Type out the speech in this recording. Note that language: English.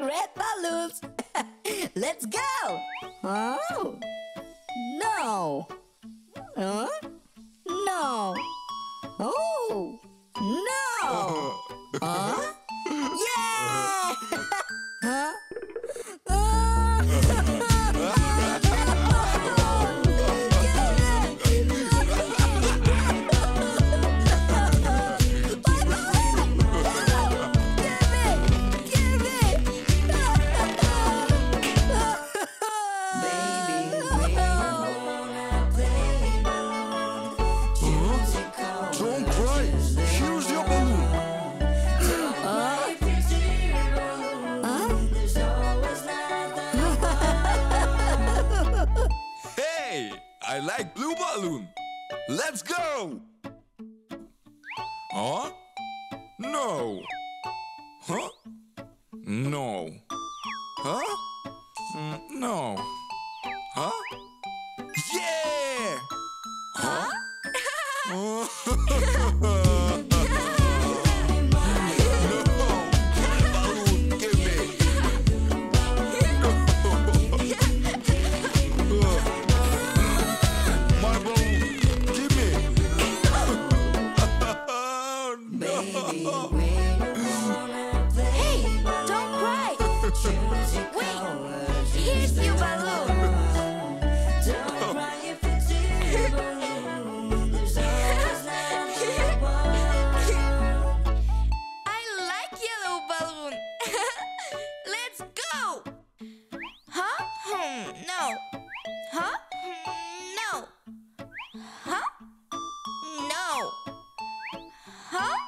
red balloons. Let's go. Oh. No. Huh? I like blue balloon. Let's go. Huh? No. Huh? No. Huh? Mm, no. Huh? Yeah! Hey, don't cry. Wait, here's your balloon. I like yellow balloon. Let's go. Huh? Hmm, no. Huh? Hmm, no. Huh? No. Huh?